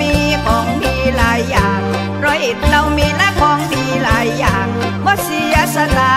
มีของดีหลายอย่างร้อยเอ็ดเรามีและของดีหลายอย่างบ่เสียสละ